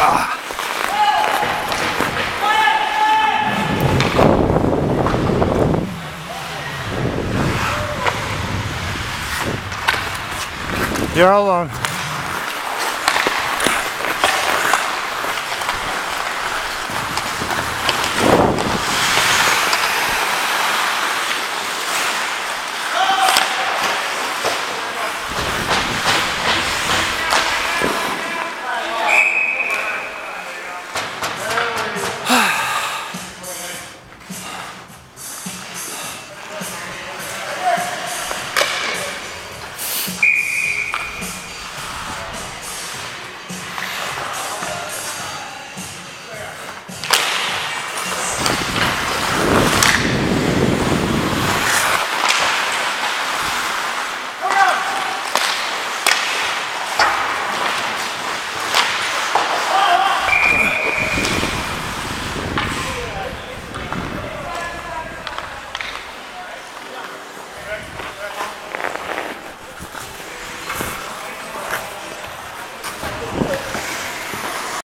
Ah. You're alone.